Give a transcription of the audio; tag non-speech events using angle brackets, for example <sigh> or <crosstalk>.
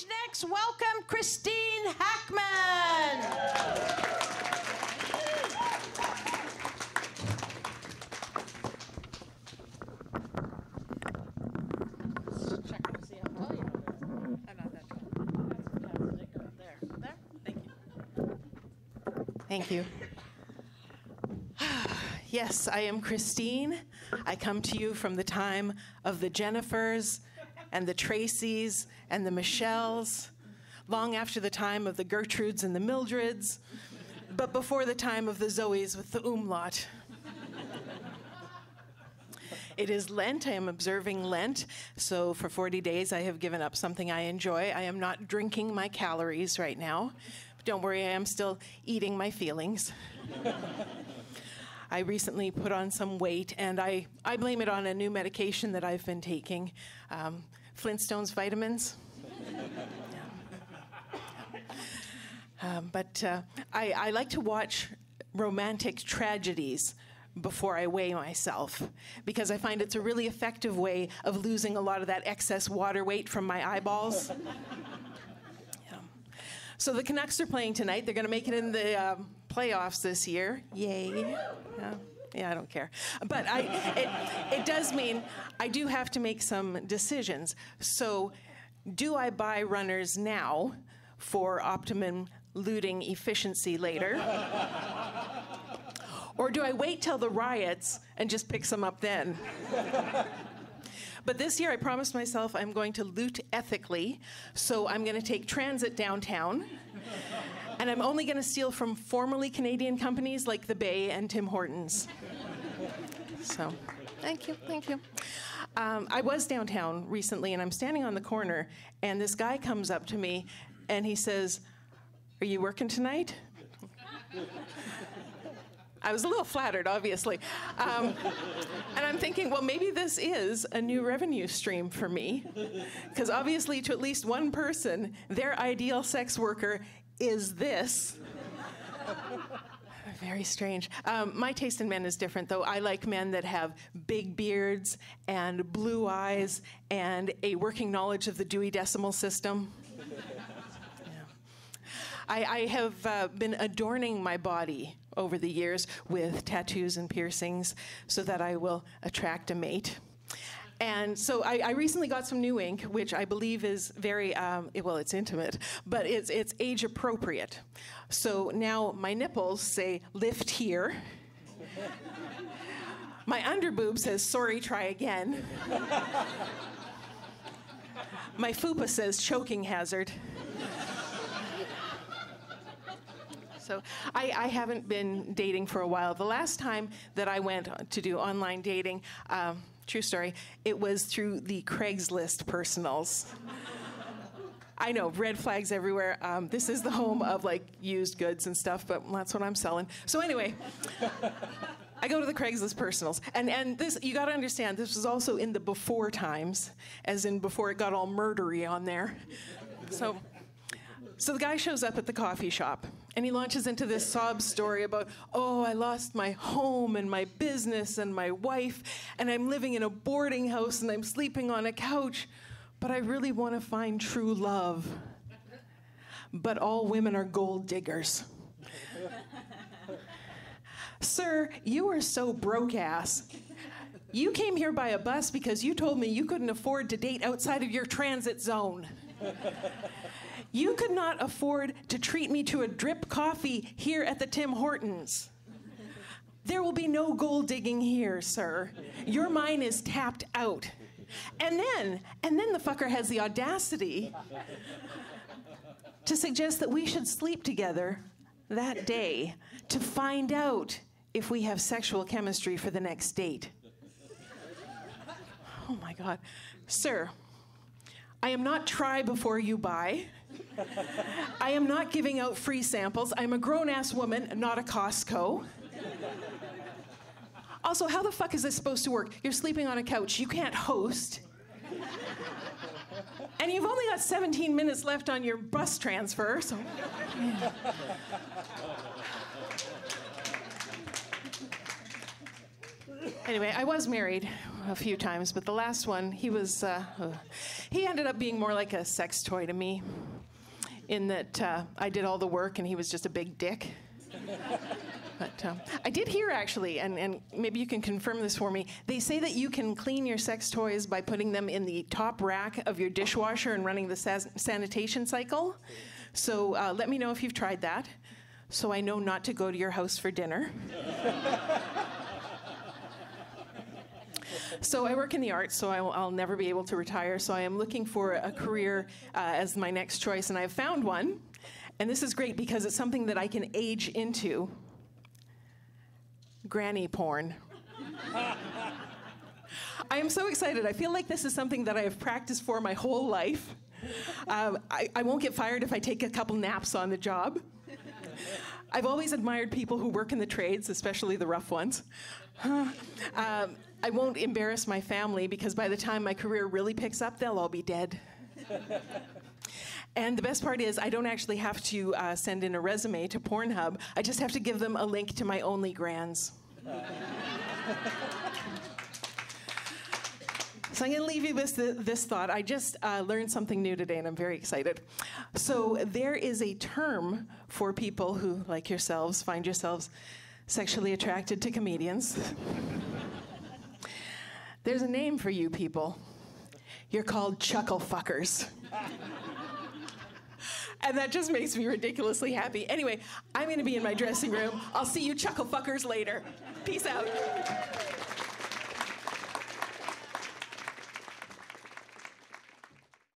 stage next, welcome Christine Hackman. Thank you. <sighs> Yes, I am Christine. I come to you from the time of the Jennifers and the Tracys and the Michelles, long after the time of the Gertrudes and the Mildreds, but before the time of the Zoes with the umlaut. It is Lent. I am observing Lent. So for 40 days, I have given up something I enjoy. I am not drinking my calories right now. But don't worry, I am still eating my feelings. I recently put on some weight, and I, I blame it on a new medication that I've been taking um, Flintstones vitamins. Um, but uh, I, I like to watch romantic tragedies before I weigh myself because I find it's a really effective way of losing a lot of that excess water weight from my eyeballs. <laughs> Yeah. So the Canucks are playing tonight. They're going to make it in the um, playoffs this year. Yay. Yeah. Yeah, I don't care. But I, it, it does mean I do have to make some decisions. So, do I buy runners now for optimum looting efficiency later? Or do I wait till the riots and just pick some up then? But this year, I promised myself I'm going to loot ethically, so I'm going to take transit downtown, and I'm only going to steal from formerly Canadian companies like the Bay and Tim Hortons. So, thank you, thank you. Um, I was downtown recently, and I'm standing on the corner, and this guy comes up to me, and he says, "Are you working tonight?" I was a little flattered, obviously. Um, and I'm thinking, well, maybe this is a new revenue stream for me. Because obviously, to at least one person, their ideal sex worker is this. <laughs> Very strange. Um, my taste in men is different, though. I like men that have big beards and blue eyes and a working knowledge of the Dewey Decimal System. I, I have uh, been adorning my body over the years with tattoos and piercings so that I will attract a mate. And so I, I, recently got some new ink, which I believe is very um, well, it's intimate, but it's it's age appropriate. So now my nipples say "lift here." <laughs> my underboob says "sorry, try again." <laughs> my fupa says "choking hazard." So I, I, haven't been dating for a while. The last time that I went to do online dating, um, true story, it was through the Craigslist personals. <laughs> I know, red flags everywhere. Um, this is the home of like used goods and stuff, but that's what I'm selling. So anyway. I go to the Craigslist personals, and and this you got to understand. This was also in the before times, as in before it got all murdery on there. So so the guy shows up at the coffee shop and he launches into this sob story about, oh, I lost my home and my business and my wife, and I'm living in a boarding house and I'm sleeping on a couch, but I really want to find true love. But all women are gold diggers. Sir, you are so broke ass. You came here by a bus because you told me you couldn't afford to date outside of your transit zone. You could not afford to treat me to a drip coffee here at the Tim Hortons. There will be no gold digging here, sir. Your mine is tapped out. And then, and then the fucker has the audacity to suggest that we should sleep together that day to find out if we have sexual chemistry for the next date. Oh my God. Sir, I am not try before you buy. I am not giving out free samples. I'm a grown ass woman, not a Costco. Also, how the fuck is this supposed to work? You're sleeping on a couch, you can't host. And you've only got 17 minutes left on your bus transfer, so. Anyway, I was married a few times, but the last one, he was uh, he ended up being more like a sex toy to me, in that uh, I did all the work and he was just a big dick. But um, I did hear actually, and, and maybe you can confirm this for me. They say that you can clean your sex toys by putting them in the top rack of your dishwasher and running the sa- sanitation cycle. So uh, let me know if you've tried that, so I know not to go to your house for dinner. <laughs> So I work in the arts, so I'll, I'll, never be able to retire. So I am looking for a career uh, as my next choice, and I've found one. And this is great because it's something that I can age into granny porn. <laughs> I am so excited. I feel like this is something that I have practiced for my whole life. Um, I, I won't get fired if I take a couple naps on the job. I've always admired people who work in the trades, especially the rough ones. Um, I won't embarrass my family because by the time my career really picks up, they'll all be dead. And the best part is, I don't actually have to uh, send in a resume to Pornhub. I just have to give them a link to my Only Grans. <laughs> So I'm going to leave you with this thought. I just uh, learned something new today, and I'm very excited. So there is a term for people who, like yourselves, find yourselves sexually attracted to comedians. There's a name for you people. You're called chuckle fuckers. and that just makes me ridiculously happy. Anyway, I'm going to be in my dressing room. I'll see you chuckle fuckers later. Peace out.